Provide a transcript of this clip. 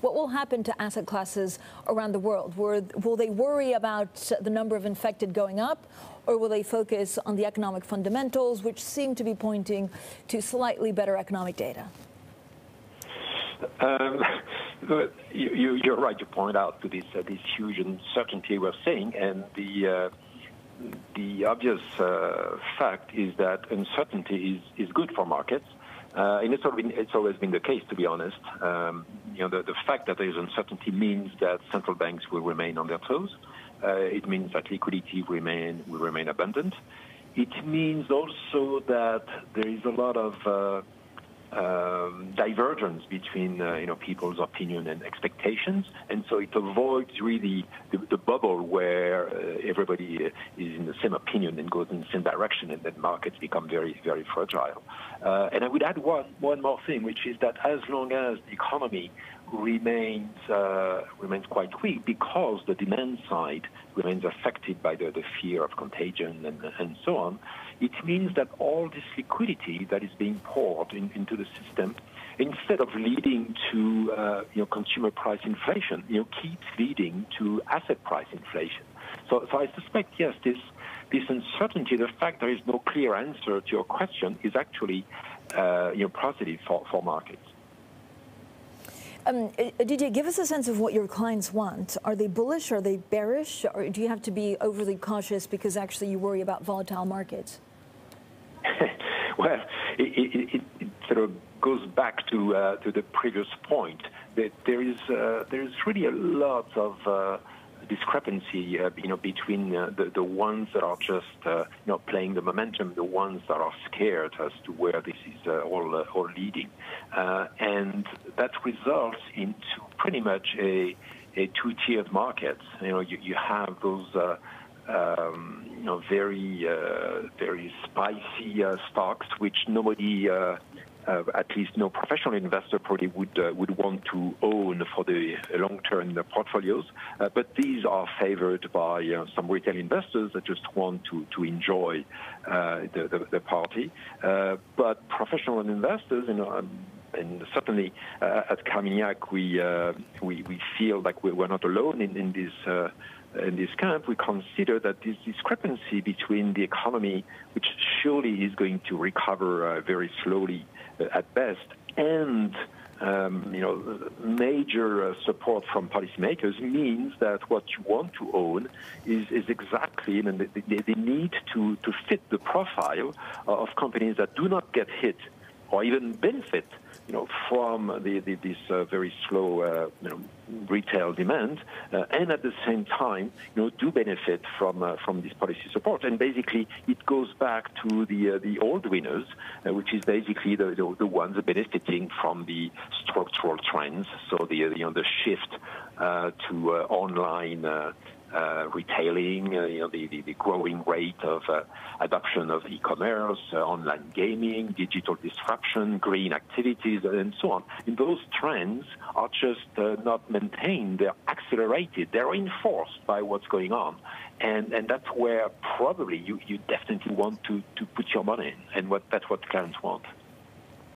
what will happen to asset classes around the world? Will they worry about the number of infected going up, or will they focus on the economic fundamentals, which seem to be pointing to slightly better economic data? Um, you, are right to point out to this uh, this huge uncertainty we're seeing, and the uh, the obvious uh, fact is that uncertainty is, is good for markets. Uh, and it's, been, it's, always been the case, to be honest. Um, you know, the, the, fact that there is uncertainty means that central banks will remain on their toes. Uh, it means that liquidity remain, will remain abundant. It means also that there is a lot of uh, um, divergence between uh, you know people's opinion and expectations, and so it avoids really the, the bubble everybody is in the same opinion and goes in the same direction, and then markets become very very fragile. Uh, and I would add one one more thing, which is that as long as the economy remains uh, remains quite weak because the demand side remains affected by the, the fear of contagion and, and so on, it means that all this liquidity that is being poured in, into the system, instead of leading to uh, you know consumer price inflation, you know keeps leading to asset price inflation. So, so I suspect yes, this this uncertainty, the fact there is no clear answer to your question, is actually uh, you know positive for, for markets. Um, uh, Didier, give us a sense of what your clients want. Are they bullish? Are they bearish? Or do you have to be overly cautious because actually you worry about volatile markets? well, it, it, it, sort of goes back to uh, to the previous point that there is uh, there is really a lot of uh, discrepancy, uh, you know, between uh, the the ones that are just uh, you know playing the momentum, the ones that are scared as to where this is all all leading, and that results into pretty much a a two-tiered market. You know, you, you have those um, you know, very, uh, very spicy uh, stocks, which nobody, uh, uh, at least no professional investor, probably would uh, would want to own for the long-term portfolios. Uh, but these are favored by some retail investors that just want to to enjoy the, the, the party. but professional investors, you know. Um, and certainly uh, at Carmignac, we, uh, we, we feel like we're not alone in, in this uh, in this camp, we consider that this discrepancy between the economy, which surely is going to recover uh, very slowly uh, at best, and um, you know, major uh, support from policymakers means that what you want to own is, is exactly, and they, they need to, to fit the profile of companies that do not get hit or even benefit you know, from the, the, this uh, very slow uh, you know, retail demand, uh, and at the same time, you know, do benefit from uh, from this policy support. And basically, it goes back to the uh, the old winners, uh, which is basically the, the, the ones benefiting from the structural trends. So the you know the shift to online retailing, uh, you know, the, the, the, growing rate of uh, adoption of e-commerce, uh, online gaming, digital disruption, green activities, and so on. And those trends are just uh, not maintained; they're accelerated, they're enforced by what's going on, and and that's where probably you, you definitely want to, to put your money in, and what that's what clients want.